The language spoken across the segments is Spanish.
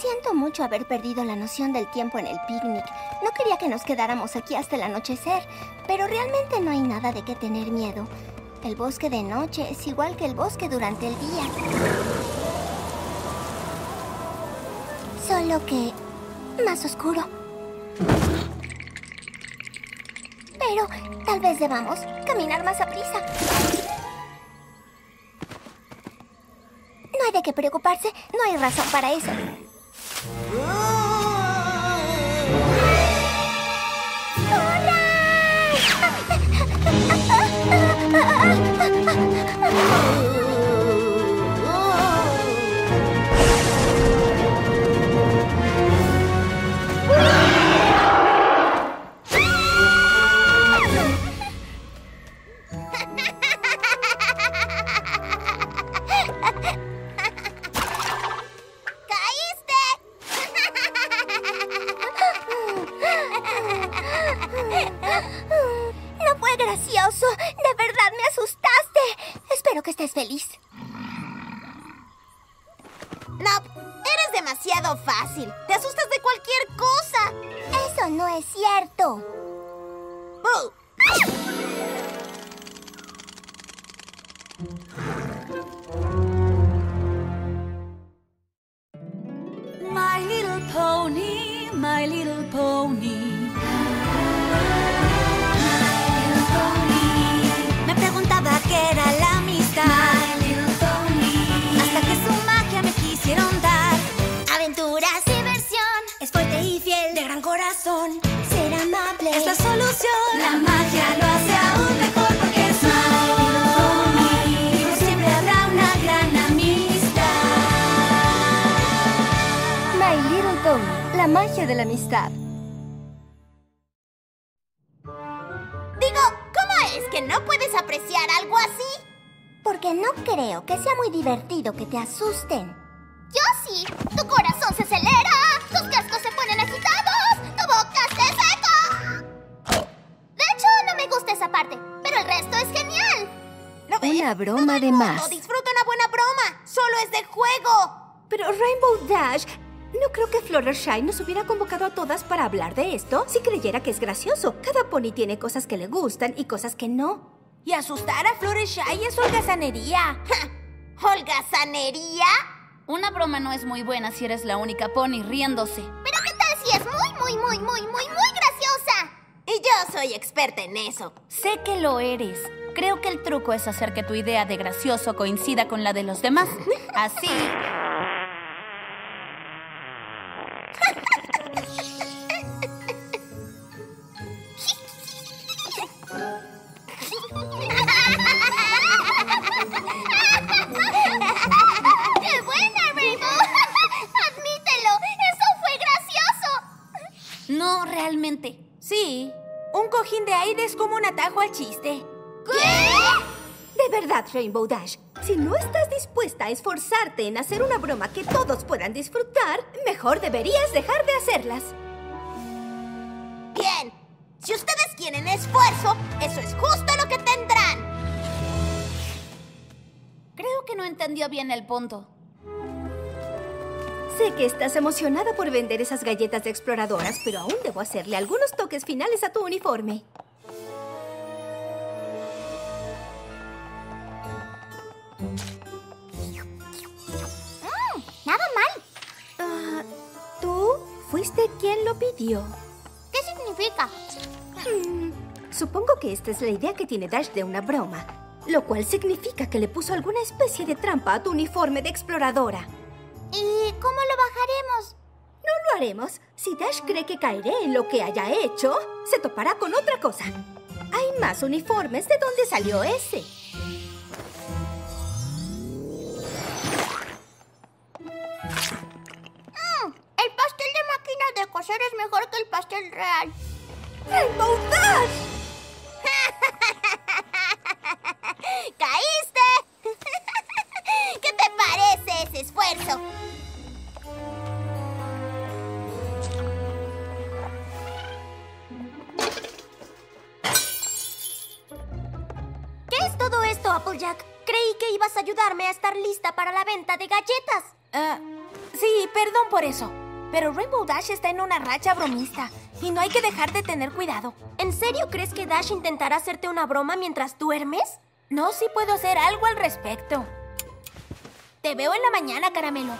Siento mucho haber perdido la noción del tiempo en el picnic. No quería que nos quedáramos aquí hasta el anochecer, pero realmente no hay nada de qué tener miedo. El bosque de noche es igual que el bosque durante el día. Solo que más oscuro. Pero tal vez debamos caminar más a prisa. No hay de qué preocuparse, no hay razón para eso. No no es cierto. La magia de la amistad. Digo, ¿cómo es que no puedes apreciar algo así? Porque no creo que sea muy divertido que te asusten. Yo sí. Tu corazón se acelera, tus cascos se ponen agitados, tu boca se seca. De hecho, no me gusta esa parte, pero el resto es genial. Una broma Todo el de más. disfruta una buena broma. Solo es de juego. Pero Rainbow Dash, no creo que Fluttershy nos hubiera convocado a todas para hablar de esto si creyera que es gracioso. Cada pony tiene cosas que le gustan y cosas que no. Y asustar a Fluttershy es holgazanería. ¿Holgazanería? Una broma no es muy buena si eres la única pony riéndose. ¿Pero qué tal si es muy, muy, muy, muy, muy, muy graciosa? Y yo soy experta en eso. Sé que lo eres. Creo que el truco es hacer que tu idea de gracioso coincida con la de los demás. Así. Sí. Un cojín de aire es como un atajo al chiste. De verdad, Rainbow Dash, si no estás dispuesta a esforzarte en hacer una broma que todos puedan disfrutar, mejor deberías dejar de hacerlas. Bien. Si ustedes quieren esfuerzo, eso es justo lo que tendrán. Creo que no entendió bien el punto. Sé que estás emocionada por vender esas galletas de exploradoras, pero aún debo hacerle algunos toques finales a tu uniforme. Nada mal. Ah, ¿Tú fuiste quien lo pidió? ¿Qué significa? Hmm, Supongo que esta es la idea que tiene Dash de una broma, lo cual significa que le puso alguna especie de trampa a tu uniforme de exploradora. ¿Y cómo lo bajaremos? No lo haremos. Si Dash cree que caeré en lo que haya hecho, se topará con otra cosa. Hay más uniformes de dónde salió ese. El pastel de máquina de coser es mejor que el pastel real. ¡Rainbow Dash! A estar lista para la venta de galletas. Ah, Sí, perdón por eso. Pero Rainbow Dash está en una racha bromista y no hay que dejar de tener cuidado. ¿En serio crees que Dash intentará hacerte una broma mientras duermes? No, sí puedo hacer algo al respecto. Te veo en la mañana, caramelo.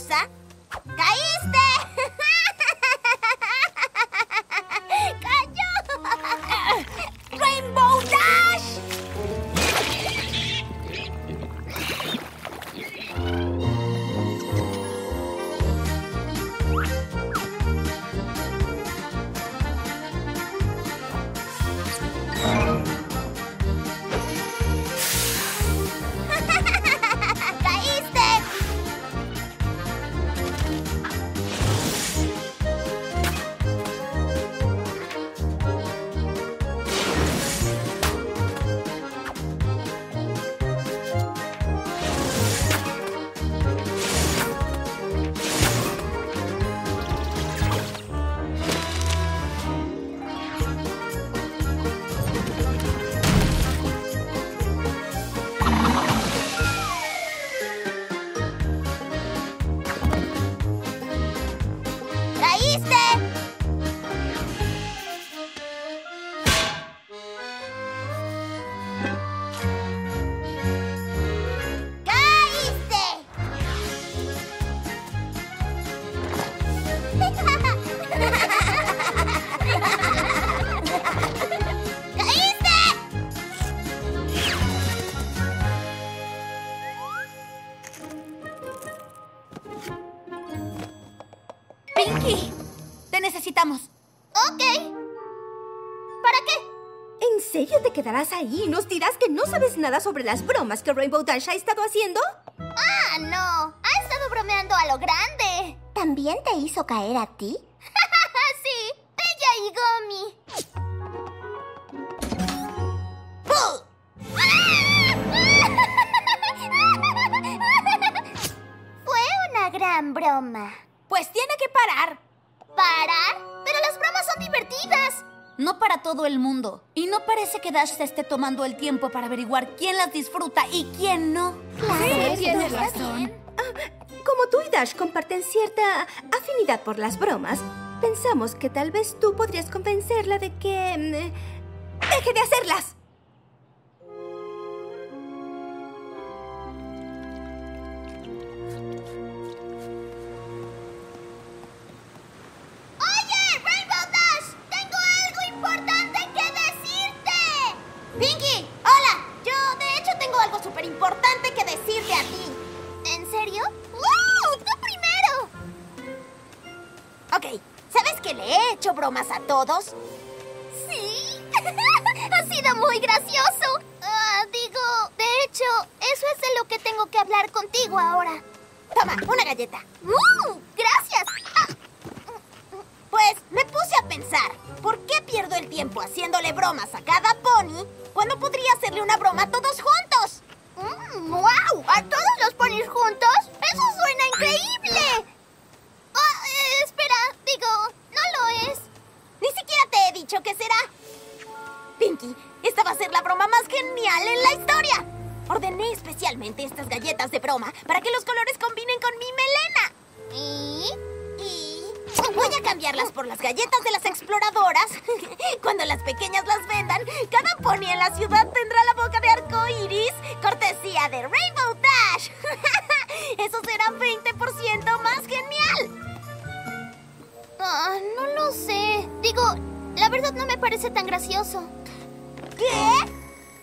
Soy ¡Caíste! Ahí y nos dirás que no sabes nada sobre las bromas que Rainbow Dash ha estado haciendo? Ah, no. Ha estado bromeando a lo grande. ¿También te hizo caer a ti? sí, ella y Gomi. Fue una gran broma. Pues tiene que parar. ¿Parar? Pero las bromas son divertidas. No para todo el mundo. Y no parece que Dash se esté tomando el tiempo para averiguar quién las disfruta y quién no. Claro, tienes está razón. bien. Como tú y Dash comparten cierta afinidad por las bromas, pensamos que tal vez tú podrías convencerla de que... mm, ¡Deje de hacerlas! Sí. ha sido muy gracioso. Ah, digo, de hecho, eso es de lo que tengo que hablar contigo ahora. Toma, una galleta. ¡Uh! ¡Gracias! Ah, pues me puse a pensar, ¿por qué pierdo el tiempo haciéndole bromas a cada pony cuando podría hacerle una broma a todos juntos? No sé. Digo, la verdad no me parece tan gracioso. ¿Qué?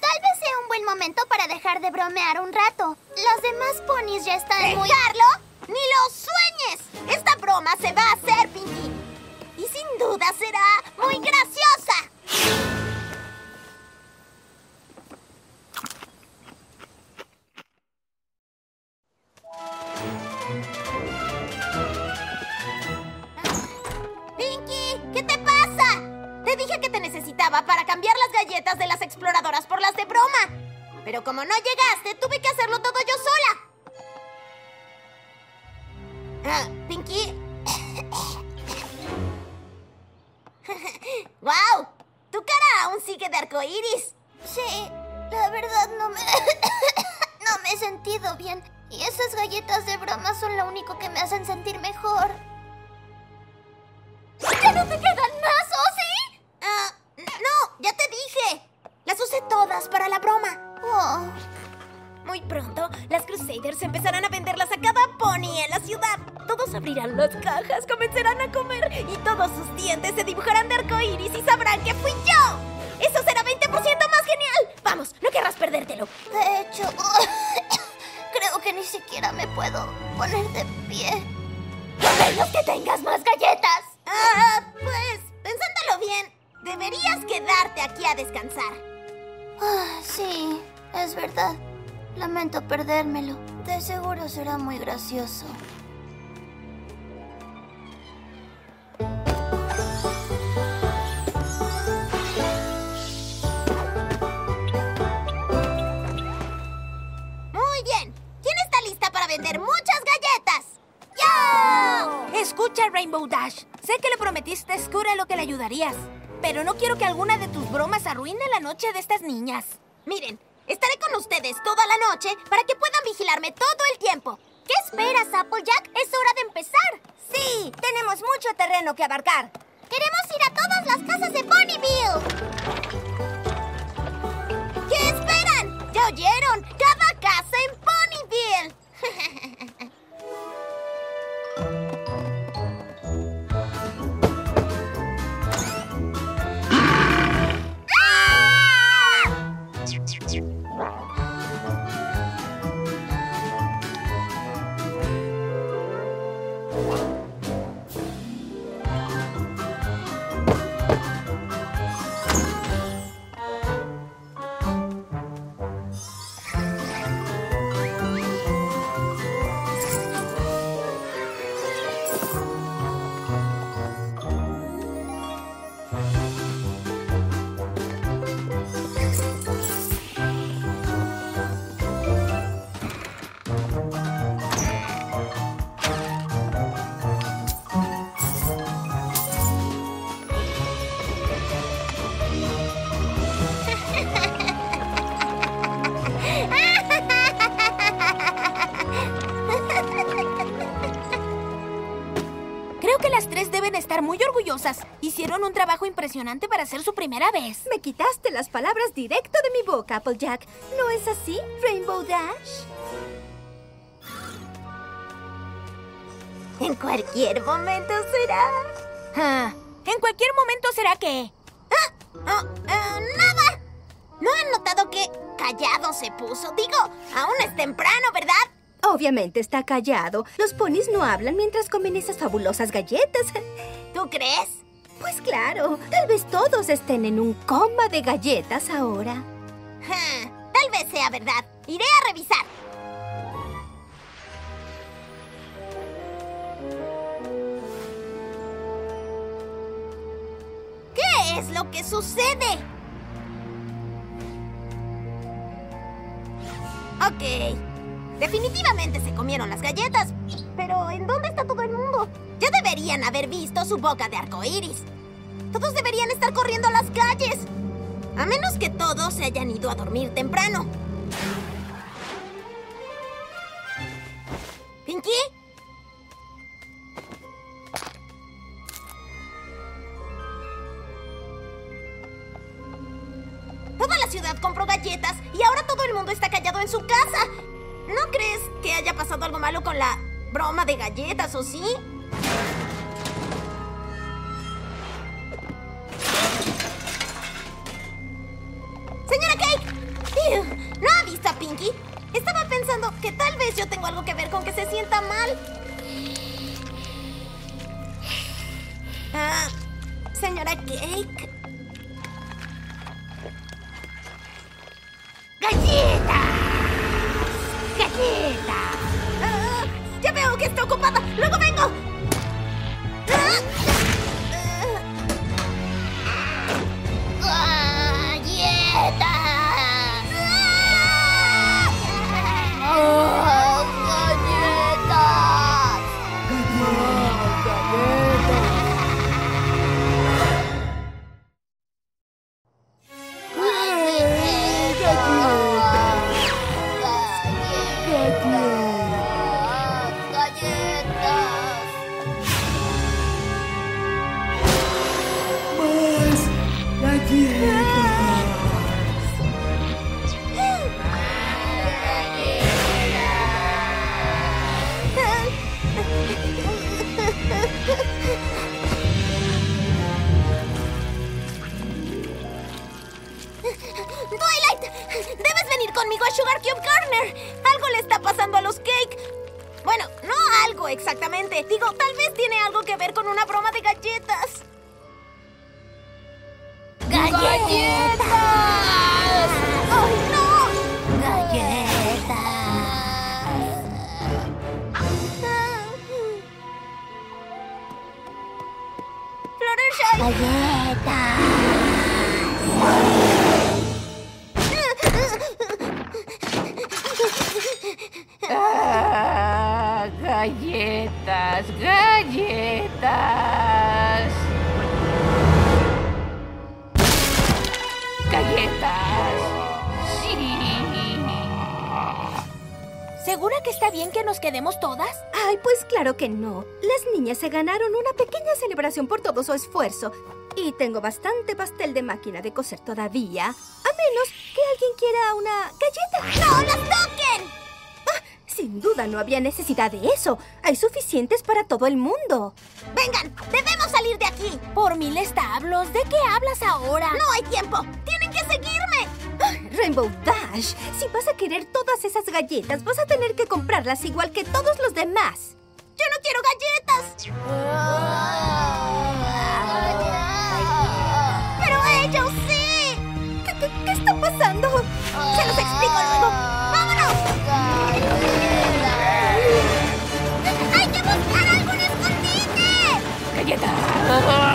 Tal vez sea un buen momento para dejar de bromear un rato. Los demás ponis ya están muy... ¿Dejarlo? ¡Ni lo sueñes! Esta broma se va a hacer, Pinky. Y sin duda será muy graciosa. Ah, Pinky. ¡Wow! Tu cara aún sigue de arco iris. Sí, la verdad no me... no me he sentido bien. Y esas galletas de broma son lo único que me hacen sentir mejor. ¿Ya no te quedan más, o sí? Ah, no, ya te dije. Las usé todas para la broma. Oh, Muy pronto, las Crusaders empezarán a venderlas a cada pony en la ciudad. Todos abrirán las cajas, comenzarán a comer y todos sus dientes se dibujarán de arcoíris y sabrán que fui yo. ¡Eso será 20% más genial! Vamos, no querrás perdértelo. de hecho, creo que ni siquiera me puedo poner de pie. ¡A menos que tengas más galletas! Ah, pues, pensándolo bien, deberías quedarte aquí a descansar. Ah, sí, es verdad. Lamento perdérmelo. De seguro será muy gracioso. Prometiste a lo que le ayudarías. Pero no quiero que alguna de tus bromas arruine la noche de estas niñas. Miren, estaré con ustedes toda la noche para que puedan vigilarme todo el tiempo. ¿Qué esperas, Applejack? Es hora de empezar. Sí, tenemos mucho terreno que abarcar. Queremos ir a todas las casas de Ponyville. ¿Qué esperan? ¿Ya oyeron? Cada casa en Ponyville. muy orgullosas. Hicieron un trabajo impresionante para ser su primera vez. Me quitaste las palabras directo de mi boca, Applejack. ¿No es así, Rainbow Dash? en cualquier momento será. Ah, en cualquier momento será que... Ah, ah, nada. ¿No han notado que callado se puso? Digo, aún es temprano, ¿verdad? Obviamente está callado. Los ponis no hablan mientras comen esas fabulosas galletas. ¿Tú crees? Pues claro, tal vez todos estén en un coma de galletas ahora. Tal vez sea verdad. Iré a revisar. ¿Qué es lo que sucede? Ok. Definitivamente se comieron las galletas. Pero ¿en dónde está todo el mundo? Ya deberían haber visto su boca de arco iris. Todos deberían estar corriendo a las calles. A menos que todos se hayan ido a dormir temprano. ¿Pinky? Toda la ciudad compró galletas y ahora todo el mundo está callado en su casa. ¿No crees que haya pasado algo malo con la broma de galletas o sí? Que está ocupada. ¡Luego vengo! ¡Galletas! Ah, galletas, galletas. Galletas. Sí. ¿Segura que está bien que nos quedemos todas? Pues claro que no. Las niñas se ganaron una pequeña celebración por todo su esfuerzo. Y tengo bastante pastel de máquina de coser todavía. A menos que alguien quiera una galleta. ¡No las toquen! Ah, sin duda no había necesidad de eso. Hay suficientes para todo el mundo. Vengan, debemos salir de aquí. Por mil establos, ¿de qué hablas ahora? No hay tiempo. Tienen que seguirme. Rainbow Dash, si vas a querer todas esas galletas, vas a tener que comprarlas igual que todos los demás. Yo no quiero galletas. Pero ellos sí. ¿Qué, qué- qué está pasando? Se los explico luego. ¡Vámonos! ¡Hay que buscar algún escondite! Galletas.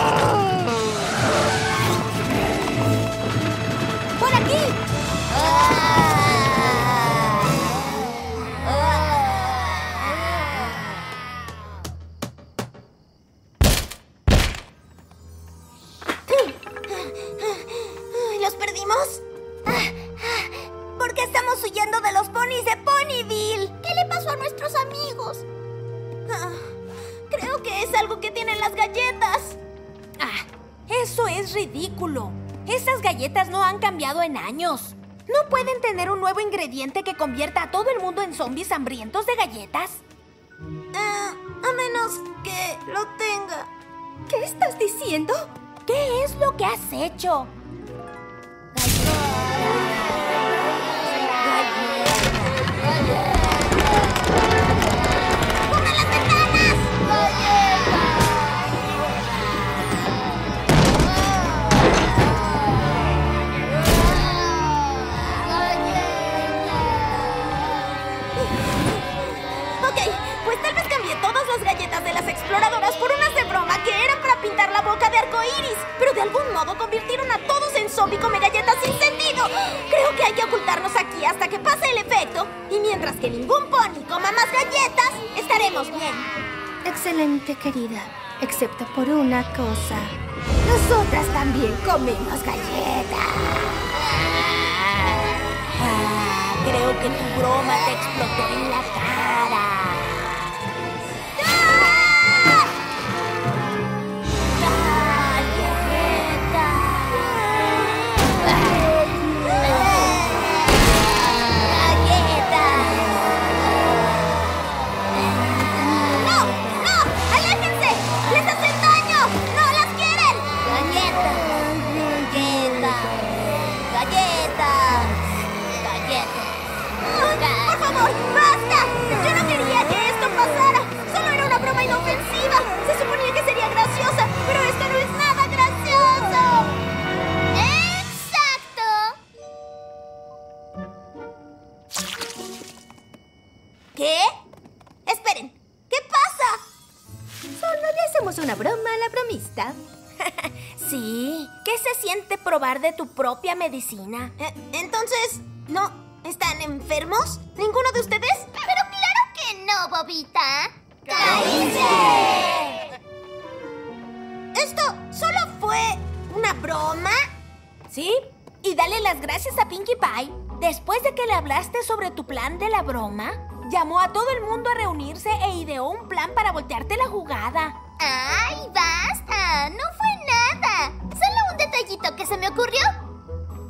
Convierta a todo el mundo en zombies hambrientos de galletas? a menos que lo tenga. ¿Qué estás diciendo? ¿Qué es lo que has hecho? ¡Cubran por unas de broma que eran para pintar la boca de arco iris. Pero de algún modo convirtieron a todos en zombie come galletas sin sentido. Creo que hay que ocultarnos aquí hasta que pase el efecto. Y mientras que ningún pony coma más galletas, estaremos bien. Excelente, querida. Excepto por una cosa. Nosotras también comemos galletas. Ah, creo que tu broma te explotó en la cara. Tu propia medicina? Eh, entonces, ¿no están enfermos? ¿Ninguno de ustedes? Pero claro que no, Bobita. ¿Esto solo fue una broma? Sí. Y dale las gracias a Pinkie Pie. Después de que le hablaste sobre tu plan de la broma, llamó a todo el mundo a reunirse e ideó un plan para voltearte la jugada. ¡Ay, basta! No fue nada. Detallito que se me ocurrió.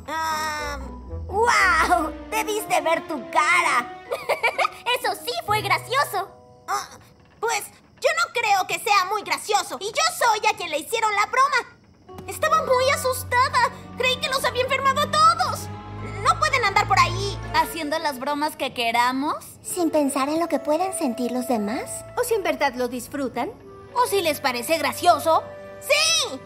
Ah, ¡Wow! Debiste ver tu cara. Eso sí fue gracioso. Ah, pues yo no creo que sea muy gracioso. Y yo soy a quien le hicieron la broma. Estaba muy asustada. Creí que los había enfermado a todos. No pueden andar por ahí. Haciendo las bromas que queramos? Sin pensar en lo que puedan sentir los demás. ¿O si en verdad lo disfrutan? ¿O si les parece gracioso? ¡Sí!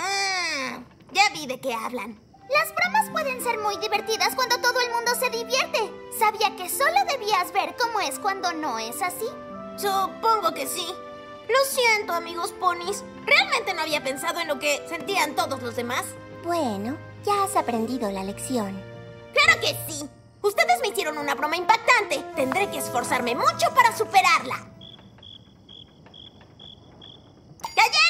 Ah, ya vi de qué hablan. Las bromas pueden ser muy divertidas cuando todo el mundo se divierte. Sabía que solo debías ver cómo es cuando no es así. Supongo que sí. Lo siento, amigos ponis. Realmente no había pensado en lo que sentían todos los demás. Bueno, ya has aprendido la lección. ¡Claro que sí! Ustedes me hicieron una broma impactante. Tendré que esforzarme mucho para superarla. ¡Cayeron!